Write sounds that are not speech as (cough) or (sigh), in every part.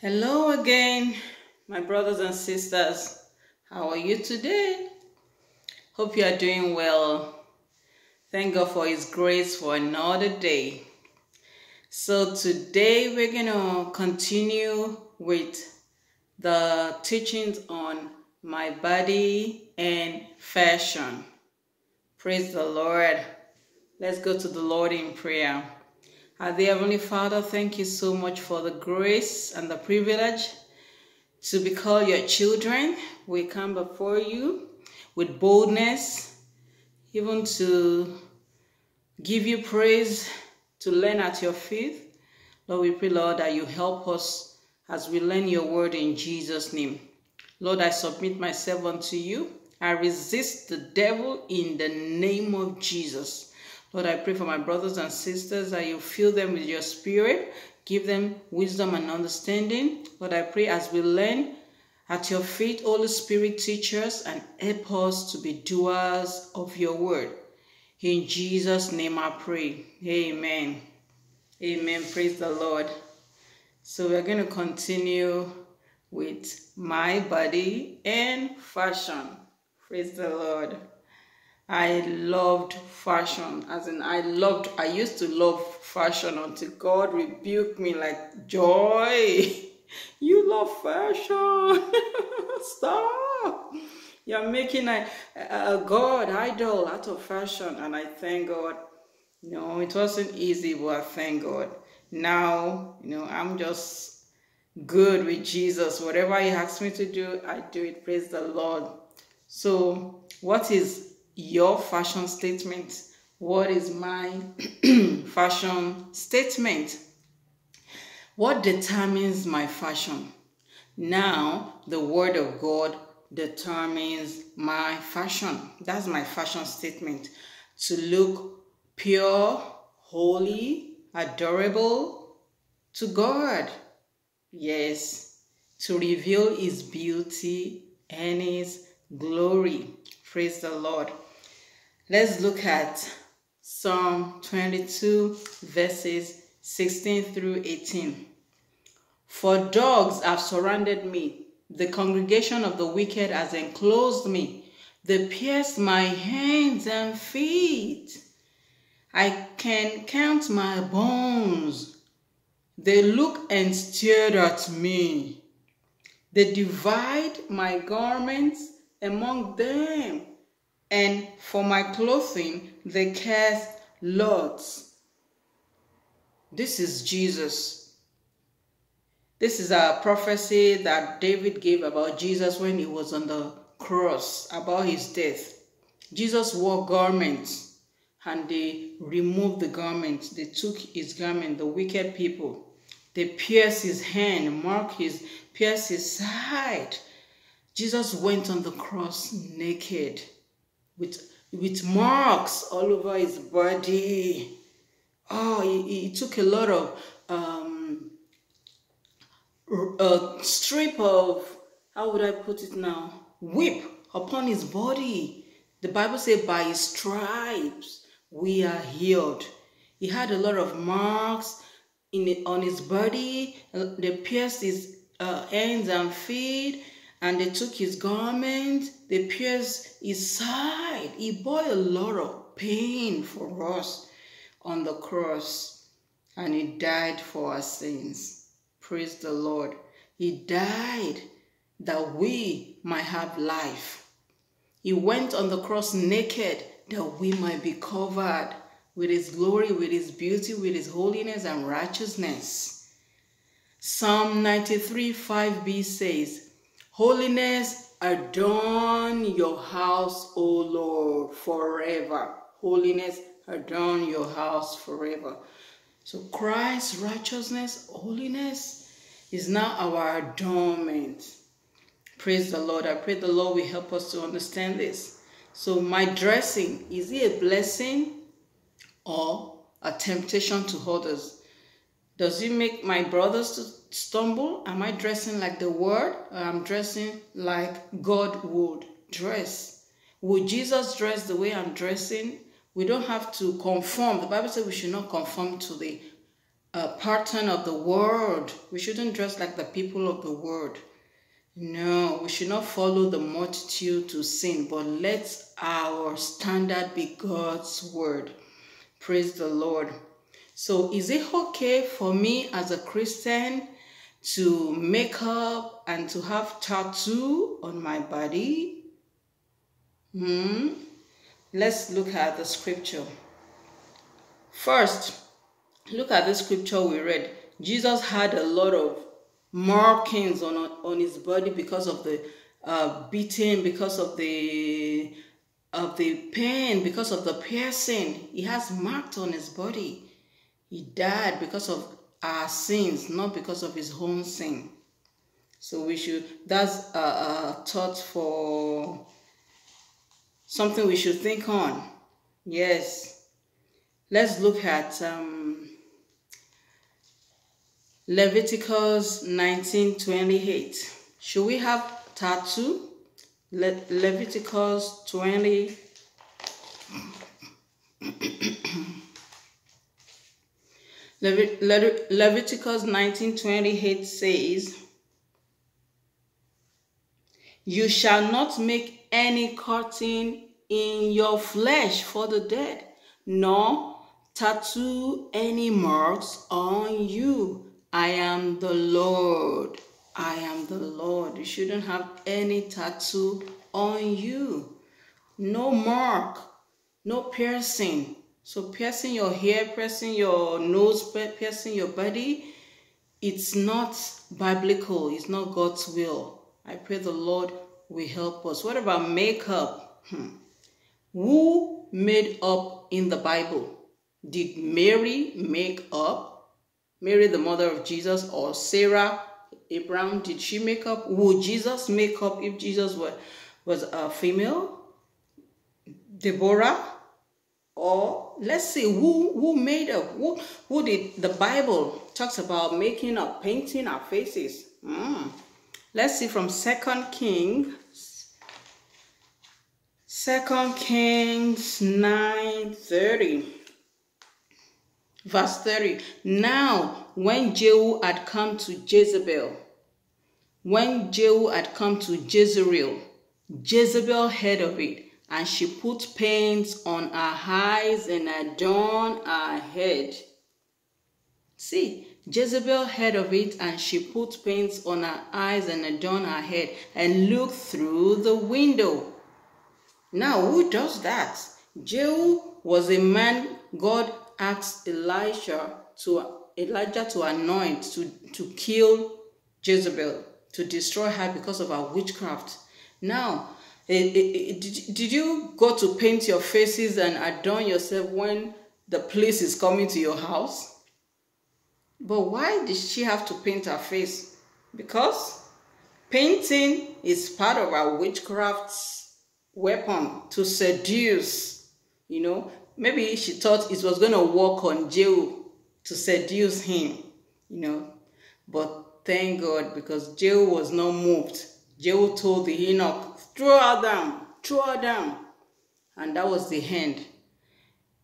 Hello again, my brothers and sisters. How are you today? Hope you are doing well. Thank God for His grace for another day. So, today we're going to continue with the teachings on my body and fashion. Praise the Lord. Let's go to the Lord in prayer. Our dear Heavenly Father, thank you so much for the grace and the privilege to be called your children. We come before you with boldness, even to give you praise, to learn at your feet. Lord, we pray, Lord, that you help us as we learn your word in Jesus' name. Lord, I submit myself unto you. I resist the devil in the name of Jesus. Lord, I pray for my brothers and sisters that you fill them with your spirit, give them wisdom and understanding. Lord, I pray as we learn at your feet, Holy Spirit, teach us and help us to be doers of your word. In Jesus' name I pray. Amen. Amen. Praise the Lord. So we're going to continue with my body and fashion. Praise the Lord. I loved fashion. As in, I loved, I used to love fashion until God rebuked me like, Joy, (laughs) you love fashion. (laughs) Stop. You're making a, a God idol out of fashion. And I thank God. No, it wasn't easy, but I thank God. Now, you know, I'm just good with Jesus. Whatever He asks me to do, I do it. Praise the Lord. So, what is your fashion statement. What is my (clears throat) fashion statement? What determines my fashion? Now, the Word of God determines my fashion. That's my fashion statement. To look pure, holy, adorable to God. Yes, to reveal His beauty and His glory. Praise the Lord. Let's look at Psalm 22, verses 16 through 18. For dogs have surrounded me, the congregation of the wicked has enclosed me. They pierced my hands and feet. I can count my bones. They look and stare at me. They divide my garments among them and for my clothing they cast lots. This is Jesus. This is a prophecy that David gave about Jesus when he was on the cross, about his death. Jesus wore garments and they removed the garments. They took his garment, the wicked people. They pierced his hand, marked his, pierced his side. Jesus went on the cross naked with with marks all over his body. Oh, he, he took a lot of um, a strip of how would I put it now? Whip upon his body. The Bible says, by his stripes we are healed. He had a lot of marks in on his body. They pierced his uh, hands and feet and they took his garment, they pierced his side. He bore a lot of pain for us on the cross, and he died for our sins. Praise the Lord. He died that we might have life. He went on the cross naked that we might be covered with his glory, with his beauty, with his holiness and righteousness. Psalm 93 5b says, Holiness adorn your house, O Lord, forever. Holiness adorn your house forever. So Christ's righteousness, holiness is now our adornment. Praise the Lord. I pray the Lord will help us to understand this. So my dressing, is it a blessing or a temptation to others? Does it make my brothers to stumble? Am I dressing like the word? Or I'm dressing like God would dress? Would Jesus dress the way I'm dressing? We don't have to conform. The Bible says we should not conform to the a pattern of the world. We shouldn't dress like the people of the world. No, we should not follow the multitude to sin, but let our standard be God's word. Praise the Lord. So, is it okay for me as a Christian to make up and to have tattoo on my body? Hmm. Let's look at the scripture. First, look at the scripture we read. Jesus had a lot of markings on, on his body because of the uh, beating, because of the of the pain, because of the piercing. He has marked on his body. He died because of our sins, not because of his own sin. So we should, that's a, a thought for something we should think on. Yes. Let's look at um, Leviticus 19:28. Should we have tattoo? Le Leviticus 20 Levit Leviticus 19:28 says, You shall not make any cutting in your flesh for the dead, nor tattoo any marks on you I am the Lord. I am the Lord. You shouldn't have any tattoo on you. No mark, no piercing. So piercing your hair, piercing your nose, piercing your body, it's not biblical. It's not God's will. I pray the Lord will help us. What about makeup? Hmm. Who made up in the Bible? Did Mary make up? Mary, the mother of Jesus, or Sarah, Abraham, did she make up? Would Jesus make up if Jesus were, was a female? Deborah? Or let's see who who made up who who did the Bible talks about making up, painting our faces. Mm. Let's see from Second Kings. Second Kings 9 30. Verse 30. Now, when Jehu had come to Jezebel, when Jehu had come to Jezreel, Jezebel heard of it, and she put paints on her eyes and adorned her head. See, Jezebel heard of it, and she put paints on her eyes and adorned her head, and looked through the window. Now, who does that? Jehu was a man God asked Elisha to Elijah to anoint to to kill Jezebel to destroy her because of her witchcraft. Now, it, it, it, did, did you go to paint your faces and adorn yourself when the police is coming to your house? But why did she have to paint her face? Because painting is part of our witchcraft's weapon to seduce, you know, maybe she thought it was going to work on Jehu to seduce him, you know. But thank God because Jehu was not moved. Jehu told the eunuch, throw her down, throw her down. And that was the end.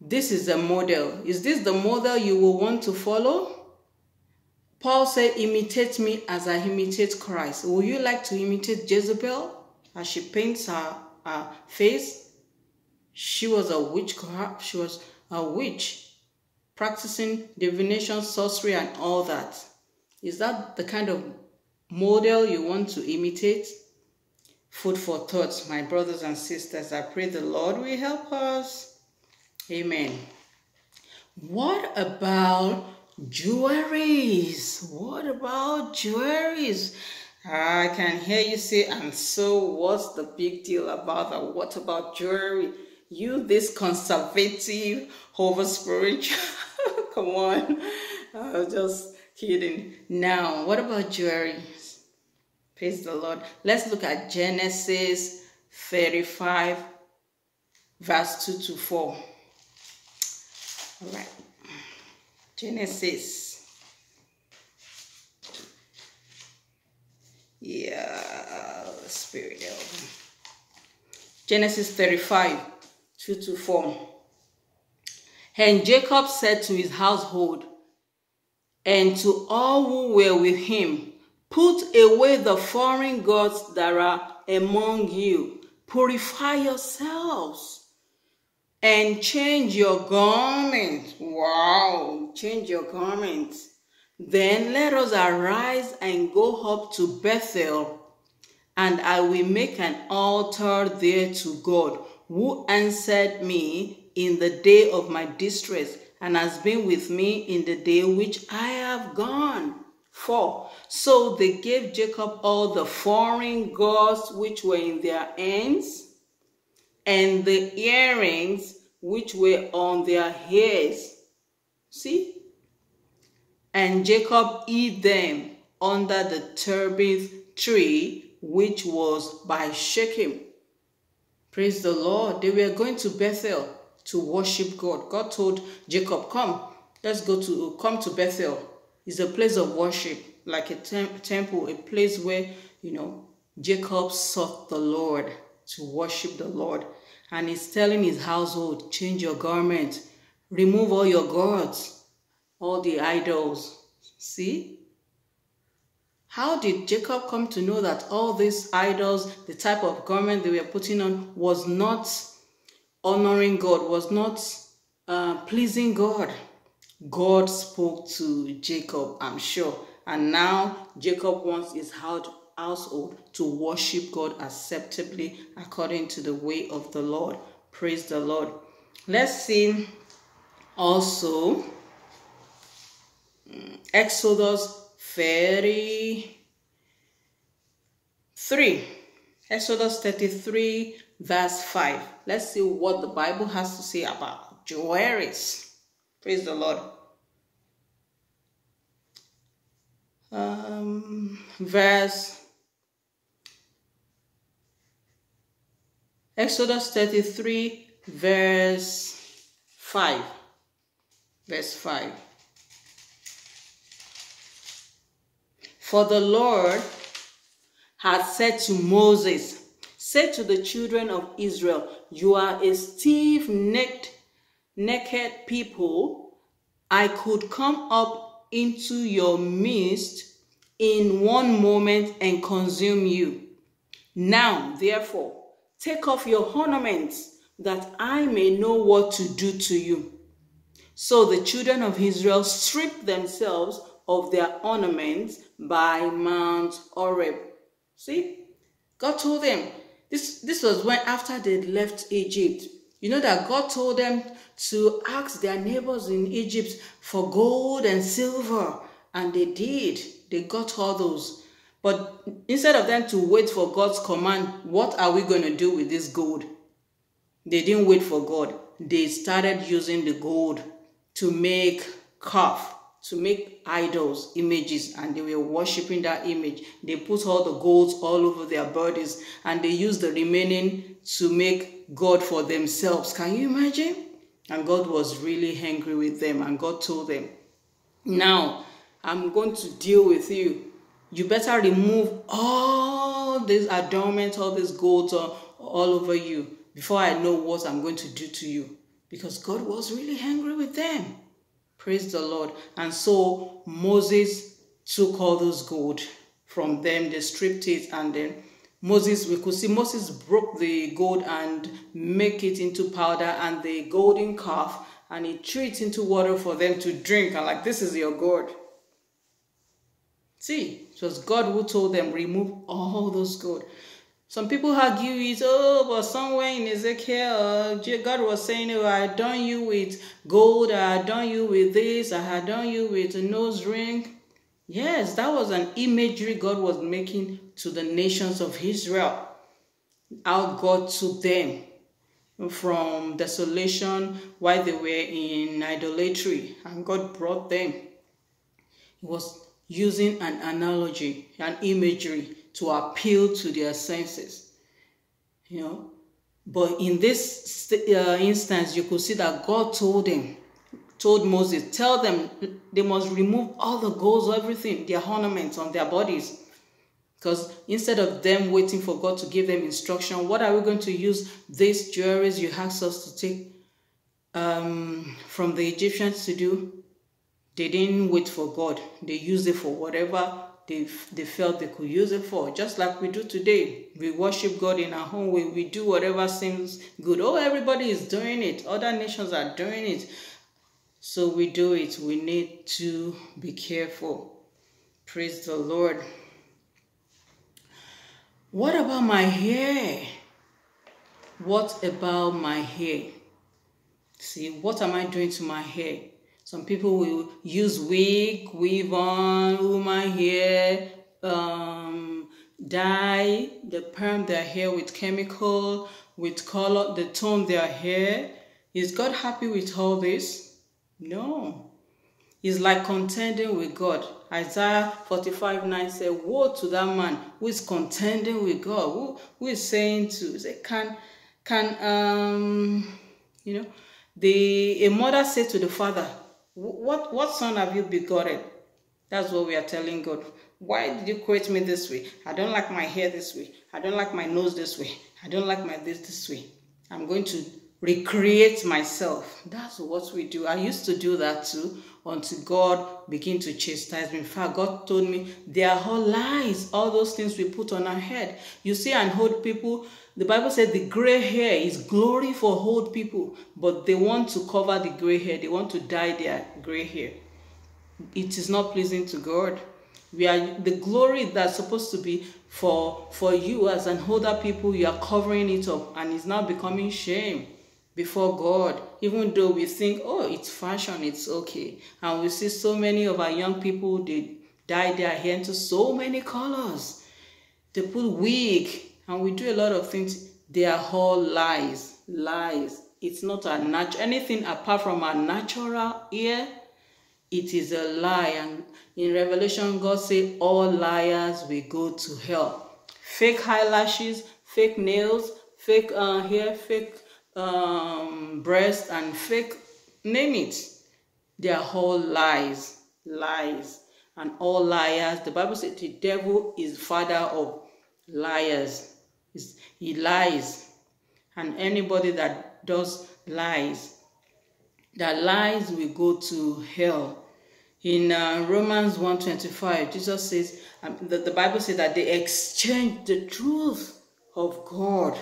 This is a model. Is this the model you will want to follow? Paul said, imitate me as I imitate Christ. Would you like to imitate Jezebel as she paints her, her face she was a witch, she was a witch, practicing divination, sorcery, and all that. Is that the kind of model you want to imitate? Food for thoughts, my brothers and sisters. I pray the Lord will help us. Amen. What about jewelries? What about jewelries? I can hear you say, and so what's the big deal about that? What about jewelry? you this conservative over spiritual (laughs) come on i was just kidding now what about jewelry praise the lord. Let's look at genesis 35 verse 2 to 4 all right. Genesis. Yeah spirit genesis 35 2 to 4. And Jacob said to his household, and to all who were with him, Put away the foreign gods that are among you. Purify yourselves and change your garment. Wow, change your garment. Then let us arise and go up to Bethel, and I will make an altar there to God, who answered me in the day of my distress, and has been with me in the day which I have gone. 4. So they gave Jacob all the foreign gods which were in their hands, and the earrings which were on their heads. See? And Jacob hid them under the terebinth tree which was by Shechem. Praise the Lord. They were going to Bethel to worship God. God told Jacob, Come, let's go to come to Bethel is a place of worship, like a tem temple, a place where, you know, Jacob sought the Lord to worship the Lord. And he's telling his household, change your garment, remove all your gods, all the idols. See? How did Jacob come to know that all these idols, the type of garment they were putting on, was not honoring God, was not uh, pleasing God? God spoke to Jacob, I'm sure. And now Jacob wants his household to worship God acceptably according to the way of the Lord. Praise the Lord. Let's see also mm, Exodus 33. Exodus 33, verse 5. Let's see what the Bible has to say about jewelries. Praise the Lord. Um, verse Exodus 33, verse 5. Verse 5. For the Lord had said to Moses, Say to the children of Israel, You are a stiff necked naked people, I could come up into your midst in one moment and consume you. Now, therefore, take off your ornaments, that I may know what to do to you. So the children of Israel stripped themselves of their ornaments by Mount Horeb. See? God told them, this, this was when after they'd left Egypt, you know that God told them to ask their neighbors in Egypt for gold and silver, and they did. They got all those. But instead of them to wait for God's command, what are we going to do with this gold? They didn't wait for God. They started using the gold to make calf, to make idols, images, and they were worshiping that image. They put all the golds all over their bodies, and they used the remaining to make God for themselves. Can you imagine? And God was really angry with them, and God told them, Now I'm going to deal with you. You better remove all these adornments, all these golds all, uh, all over you before I know what I'm going to do to you. Because God was really angry with them. Praise the Lord. And so Moses took all those gold from them, they stripped it, and then Moses, we could see Moses broke the gold and make it into powder and the golden calf and he threw it into water for them to drink and like, this is your God. See, it was God who told them, remove all those gold. Some people argue it, oh, but somewhere in Ezekiel, God was saying, oh, I done you with gold, I done you with this, I done you with a nose ring. Yes, that was an imagery God was making to the nations of Israel. How God took them from desolation while they were in idolatry and God brought them. He was using an analogy, an imagery to appeal to their senses. You know, but in this uh, instance, you could see that God told them told Moses, Tell them they must remove all the golds, everything, their ornaments on their bodies. Because instead of them waiting for God to give them instruction, what are we going to use these jewelries you asked us to take um, from the Egyptians to do? They didn't wait for God. They used it for whatever they, they felt they could use it for. Just like we do today. We worship God in our home. We, we do whatever seems good. Oh, everybody is doing it. Other nations are doing it. So we do it. We need to be careful. Praise the Lord. What about my hair? What about my hair? See, what am I doing to my hair? Some people will use wig, weave on, woman hair, um, dye, they perm their hair with chemical, with color, they tone their hair. Is God happy with all this? No. It's like contending with God. Isaiah 45 9 said, Woe to that man who is contending with God, who, who is saying to say, Can can um you know the a mother said to the father, What what son have you begotten? That's what we are telling God. Why did you create me this way? I don't like my hair this way. I don't like my nose this way. I don't like my this this way. I'm going to recreate myself. That's what we do. I used to do that too until God begin to chastise me. In fact, God told me they are all lies, all those things we put on our head. You see, and old people, the Bible said the gray hair is glory for old people, but they want to cover the gray hair. They want to dye their gray hair. It is not pleasing to God. We are the glory that's supposed to be for for you as an older people. You are covering it up, and it's now becoming shame before God, even though we think, oh, it's fashion, it's okay. And we see so many of our young people, they dye their hair into so many colors. They put wig, and we do a lot of things. They are all lies, lies. It's not a natural, anything apart from a natural ear, it is a lie. And in Revelation, God say all liars will go to hell. Fake eyelashes, fake nails, fake uh, hair, fake um, breast and fake, name it. They are all lies, lies, and all liars. The Bible says the devil is father of liars. He lies, and anybody that does lies, that lies will go to hell. In uh, Romans 1.25, Jesus says, um, the, the Bible says that they exchange the truth of God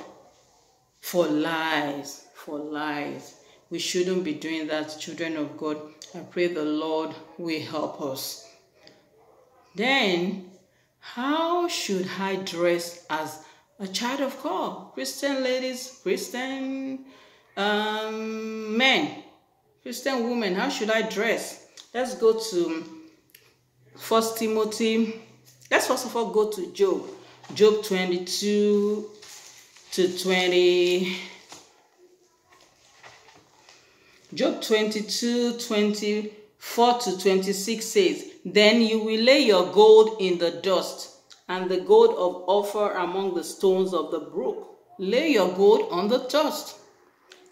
for lies, for lies. We shouldn't be doing that, children of God. I pray the Lord will help us. Then, how should I dress as a child of God? Christian ladies, Christian um, men, Christian women, how should I dress? Let's go to First Timothy. Let's first of all go to Job. Job 22 to 20. Job 22, 24 to 26 says, Then you will lay your gold in the dust, and the gold of Ophir among the stones of the brook. Lay your gold on the dust.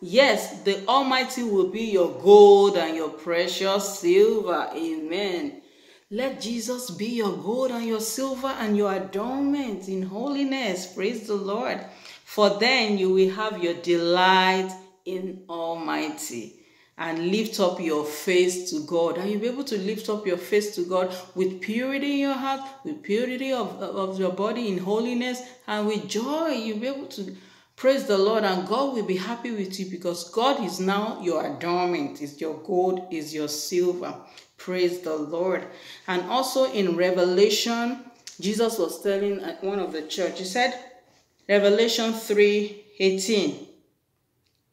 Yes, the Almighty will be your gold and your precious silver. Amen. Let Jesus be your gold and your silver and your adornment in holiness. Praise the Lord. For then you will have your delight in Almighty and lift up your face to God. And you'll be able to lift up your face to God with purity in your heart, with purity of, of your body in holiness, and with joy. You'll be able to praise the Lord, and God will be happy with you because God is now your adornment, is your gold, is your silver. Praise the Lord. And also in Revelation, Jesus was telling uh, one of the church, he said, Revelation 3 18.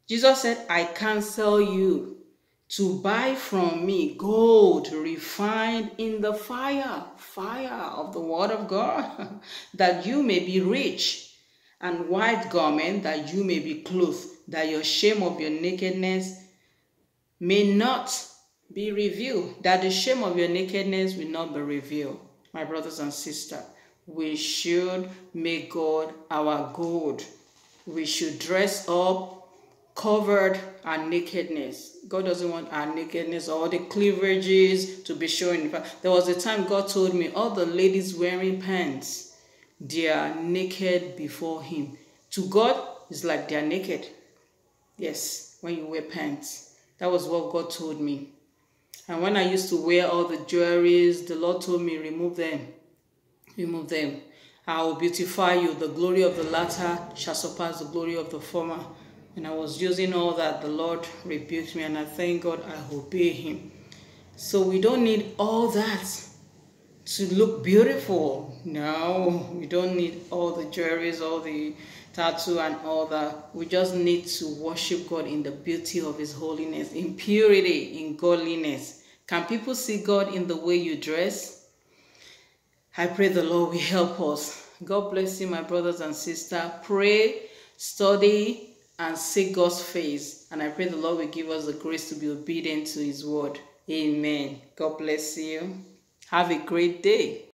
Jesus said, I cancel you to buy from me gold refined in the fire, fire of the word of God, (laughs) that you may be rich, and white garment that you may be clothed, that your shame of your nakedness may not be revealed, that the shame of your nakedness will not be revealed. My brothers and sisters, we should make God our gold. We should dress up covered our nakedness. God doesn't want our nakedness or the cleavages to be showing. There was a time God told me all the ladies wearing pants, they are naked before Him. To God, it's like they are naked. Yes, when you wear pants. That was what God told me. And when I used to wear all the jewelries, the Lord told me, remove them. Remove them. I will beautify you. The glory of the latter shall surpass the glory of the former. And I was using all that. The Lord rebuked me, and I thank God I obey Him. So we don't need all that to look beautiful. No, we don't need all the jewelries, all the tattoo and all that. We just need to worship God in the beauty of His holiness, in purity, in godliness. Can people see God in the way you dress? I pray the Lord will help us. God bless you, my brothers and sisters. Pray, study, and seek God's face. And I pray the Lord will give us the grace to be obedient to His word. Amen. God bless you. Have a great day.